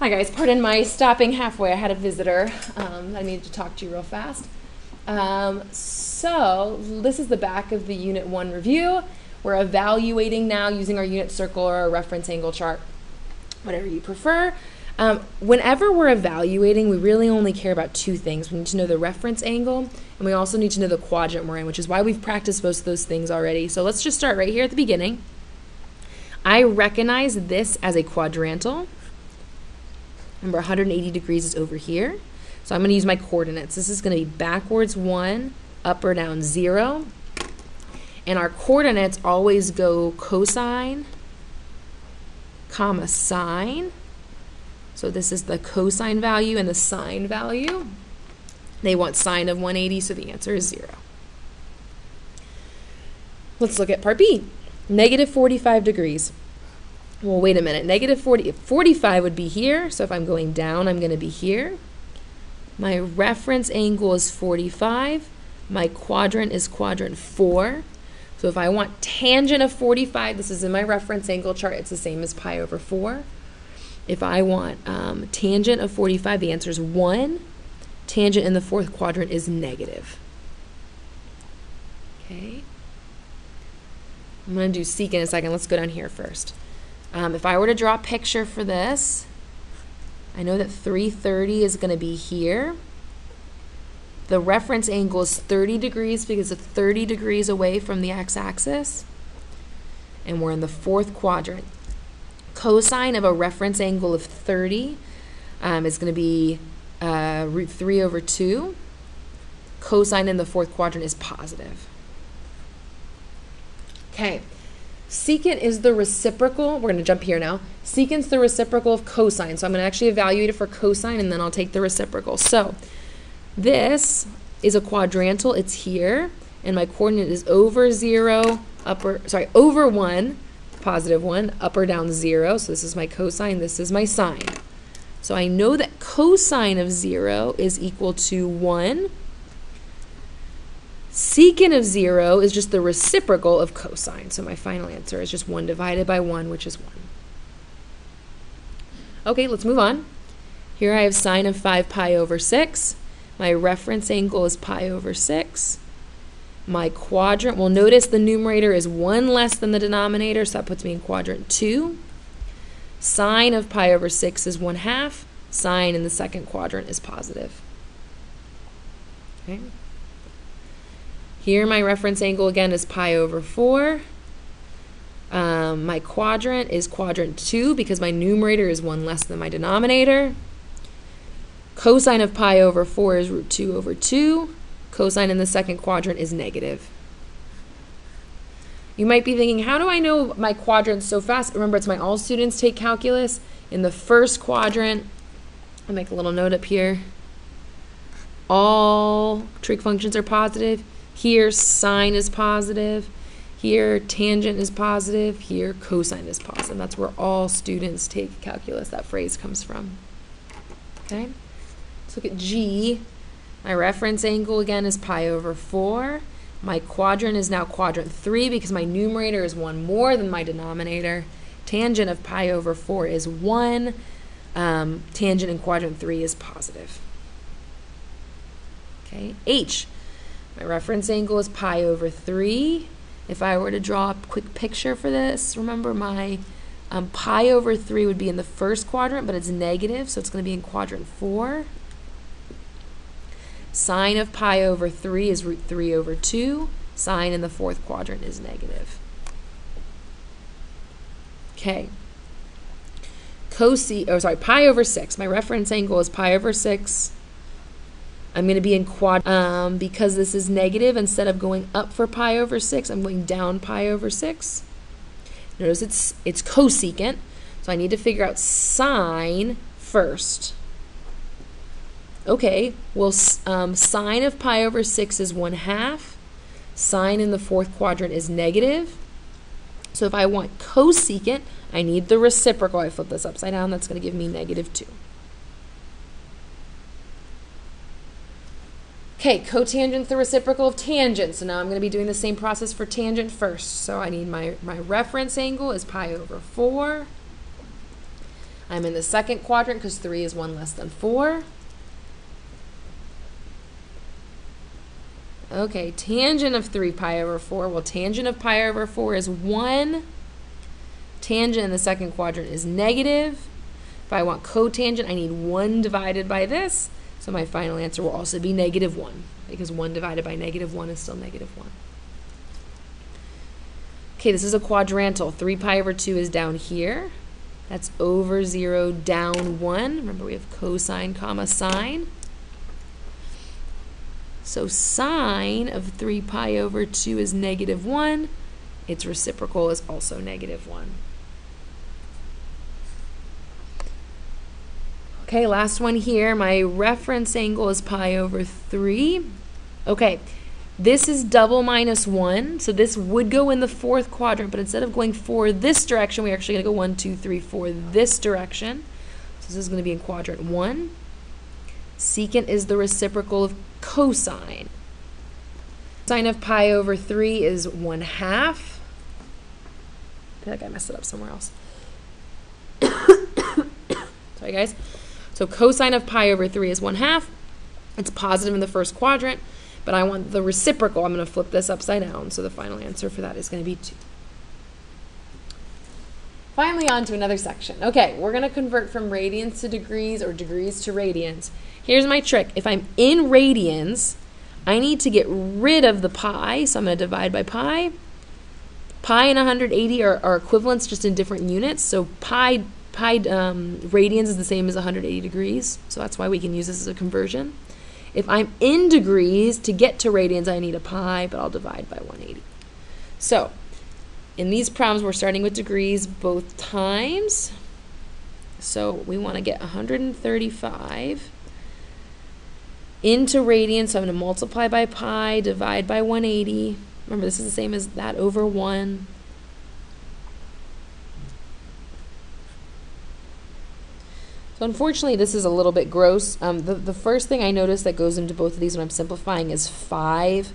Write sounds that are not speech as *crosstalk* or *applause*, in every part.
Hi guys, pardon my stopping halfway. I had a visitor. Um, I needed to talk to you real fast. Um, so this is the back of the Unit 1 review. We're evaluating now using our unit circle or a reference angle chart, whatever you prefer. Um, whenever we're evaluating, we really only care about two things. We need to know the reference angle, and we also need to know the quadrant we're in, which is why we've practiced most of those things already. So let's just start right here at the beginning. I recognize this as a quadrantal. Remember, 180 degrees is over here. So I'm going to use my coordinates. This is going to be backwards 1, up or down 0. And our coordinates always go cosine, comma, sine. So this is the cosine value and the sine value. They want sine of 180, so the answer is 0. Let's look at part B. Negative 45 degrees. Well, wait a minute. Negative 40, 45 would be here. So if I'm going down, I'm going to be here. My reference angle is 45. My quadrant is quadrant 4. So if I want tangent of 45, this is in my reference angle chart, it's the same as pi over 4. If I want um, tangent of 45, the answer is 1. Tangent in the fourth quadrant is negative. Okay. I'm going to do sec in a second. Let's go down here first. Um, if I were to draw a picture for this, I know that 330 is going to be here. The reference angle is 30 degrees because it's 30 degrees away from the x-axis. And we're in the fourth quadrant. Cosine of a reference angle of 30 um, is going to be uh, root 3 over 2. Cosine in the fourth quadrant is positive. Okay. Secant is the reciprocal. We're going to jump here now. Secant's the reciprocal of cosine. So I'm going to actually evaluate it for cosine and then I'll take the reciprocal. So this is a quadrantal. It's here. And my coordinate is over 0, upper, sorry, over 1, positive 1, up or down 0. So this is my cosine. This is my sine. So I know that cosine of 0 is equal to 1 Secant of 0 is just the reciprocal of cosine. So my final answer is just 1 divided by 1, which is 1. Okay, let's move on. Here I have sine of 5 pi over 6. My reference angle is pi over 6. My quadrant, well, notice the numerator is 1 less than the denominator, so that puts me in quadrant 2. Sine of pi over 6 is 1 half. Sine in the second quadrant is positive. Okay. Here my reference angle again is pi over 4. Um, my quadrant is quadrant 2 because my numerator is 1 less than my denominator. Cosine of pi over 4 is root 2 over 2. Cosine in the second quadrant is negative. You might be thinking, how do I know my quadrants so fast? Remember, it's my all students take calculus. In the first quadrant, I'll make a little note up here. All trig functions are positive. Here, sine is positive. Here, tangent is positive. Here, cosine is positive. That's where all students take calculus. That phrase comes from. Okay? Let's look at G. My reference angle, again, is pi over 4. My quadrant is now quadrant 3 because my numerator is 1 more than my denominator. Tangent of pi over 4 is 1. Um, tangent in quadrant 3 is positive. Okay, H. My reference angle is pi over 3. If I were to draw a quick picture for this, remember my um, pi over 3 would be in the first quadrant, but it's negative, so it's going to be in quadrant 4. Sine of pi over 3 is root 3 over 2. Sine in the fourth quadrant is negative. Okay. Cosine, oh sorry, pi over 6. My reference angle is pi over 6. I'm going to be in quad um, because this is negative. Instead of going up for pi over 6, I'm going down pi over 6. Notice it's, it's cosecant, so I need to figure out sine first. Okay, well, um, sine of pi over 6 is 1 half. Sine in the fourth quadrant is negative. So if I want cosecant, I need the reciprocal. I flip this upside down. That's going to give me negative 2. Okay, cotangent's the reciprocal of tangent. So now I'm going to be doing the same process for tangent first. So I need my, my reference angle is pi over 4. I'm in the second quadrant because 3 is 1 less than 4. Okay, tangent of 3 pi over 4. Well, tangent of pi over 4 is 1. Tangent in the second quadrant is negative. If I want cotangent, I need 1 divided by this. So my final answer will also be negative 1 because 1 divided by negative 1 is still negative 1. Okay, this is a quadrantal. 3 pi over 2 is down here. That's over 0 down 1. Remember we have cosine comma sine. So sine of 3 pi over 2 is negative 1. Its reciprocal is also negative 1. Okay, last one here. My reference angle is pi over 3. Okay, this is double minus 1, so this would go in the fourth quadrant, but instead of going for this direction, we're actually going to go 1, 2, 3, 4 this direction. So this is going to be in quadrant 1. Secant is the reciprocal of cosine. Sine of pi over 3 is 1 half. I feel like I messed it up somewhere else. *coughs* Sorry, guys. So cosine of pi over 3 is 1 half. It's positive in the first quadrant, but I want the reciprocal. I'm going to flip this upside down, so the final answer for that is going to be 2. Finally, on to another section. Okay, we're going to convert from radians to degrees or degrees to radians. Here's my trick. If I'm in radians, I need to get rid of the pi, so I'm going to divide by pi. Pi and 180 are, are equivalents just in different units, so pi pi um, radians is the same as 180 degrees, so that's why we can use this as a conversion. If I'm in degrees, to get to radians, I need a pi, but I'll divide by 180. So, in these problems, we're starting with degrees both times. So we want to get 135 into radians, so I'm going to multiply by pi, divide by 180. Remember, this is the same as that over 1. So unfortunately, this is a little bit gross. Um, the, the first thing I notice that goes into both of these when I'm simplifying is 5.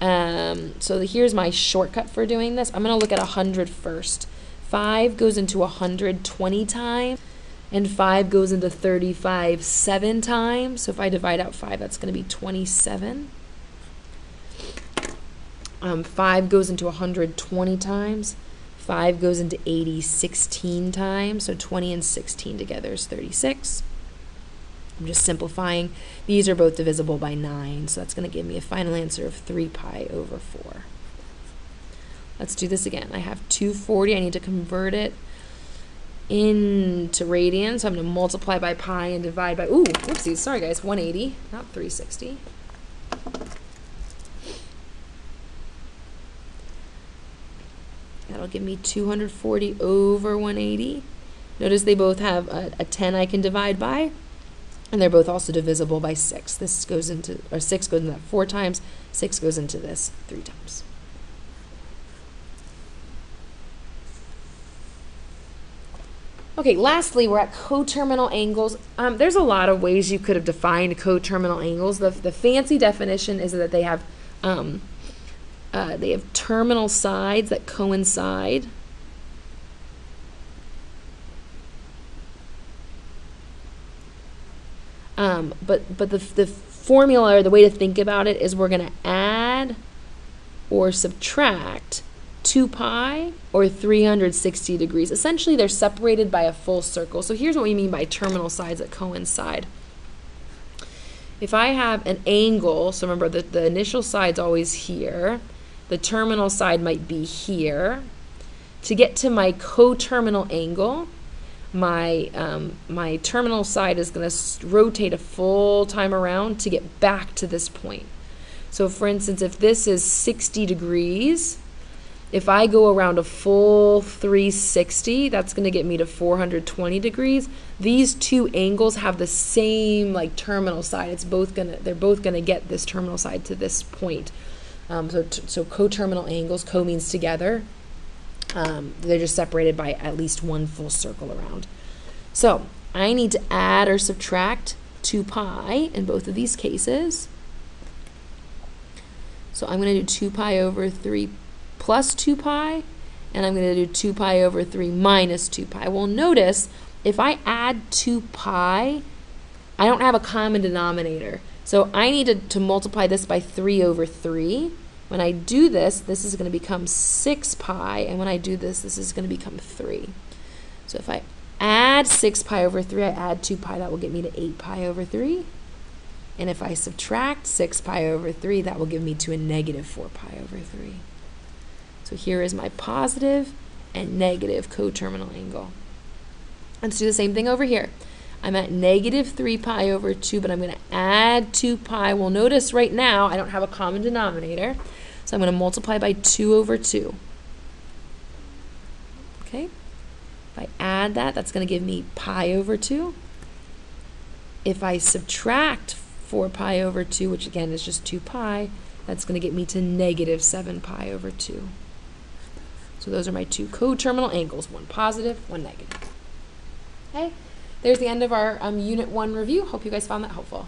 Um, so the, here's my shortcut for doing this. I'm going to look at 100 first. 5 goes into 120 times, and 5 goes into 35 7 times. So if I divide out 5, that's going to be 27. Um, 5 goes into 120 times. 5 goes into 80 16 times, so 20 and 16 together is 36. I'm just simplifying. These are both divisible by 9, so that's going to give me a final answer of 3 pi over 4. Let's do this again. I have 240. I need to convert it into radians. So I'm going to multiply by pi and divide by, ooh, whoopsies, sorry guys, 180, not 360. That'll give me 240 over 180. Notice they both have a, a 10 I can divide by, and they're both also divisible by 6. This goes into, or 6 goes into that 4 times, 6 goes into this 3 times. Okay, lastly, we're at coterminal angles. Um, there's a lot of ways you could have defined coterminal angles. The, the fancy definition is that they have um, uh, they have terminal sides that coincide. Um, but but the, the formula or the way to think about it is we're going to add or subtract 2 pi or 360 degrees. Essentially, they're separated by a full circle. So here's what we mean by terminal sides that coincide. If I have an angle, so remember that the initial side's always here, the terminal side might be here. To get to my coterminal angle, my, um, my terminal side is going to rotate a full time around to get back to this point. So for instance, if this is 60 degrees, if I go around a full 360, that's going to get me to 420 degrees. These two angles have the same like terminal side. It's both going to they're both going to get this terminal side to this point. Um, so, so coterminal angles, co means together. Um, they're just separated by at least one full circle around. So I need to add or subtract 2 pi in both of these cases. So I'm going to do 2 pi over 3 plus 2 pi, and I'm going to do 2 pi over 3 minus 2 pi. Well, notice if I add 2 pi, I don't have a common denominator. So I need to, to multiply this by 3 over 3. When I do this, this is going to become 6 pi, and when I do this, this is going to become 3. So if I add 6 pi over 3, I add 2 pi, that will get me to 8 pi over 3. And if I subtract 6 pi over 3, that will give me to a negative 4 pi over 3. So here is my positive and negative coterminal angle. Let's do the same thing over here. I'm at negative 3 pi over 2, but I'm going to add 2 pi. Well, notice right now I don't have a common denominator, so I'm going to multiply by 2 over 2. Okay? If I add that, that's going to give me pi over 2. If I subtract 4 pi over 2, which again is just 2 pi, that's going to get me to negative 7 pi over 2. So those are my two coterminal angles, one positive, one negative. Okay, there's the end of our um, Unit 1 review. Hope you guys found that helpful.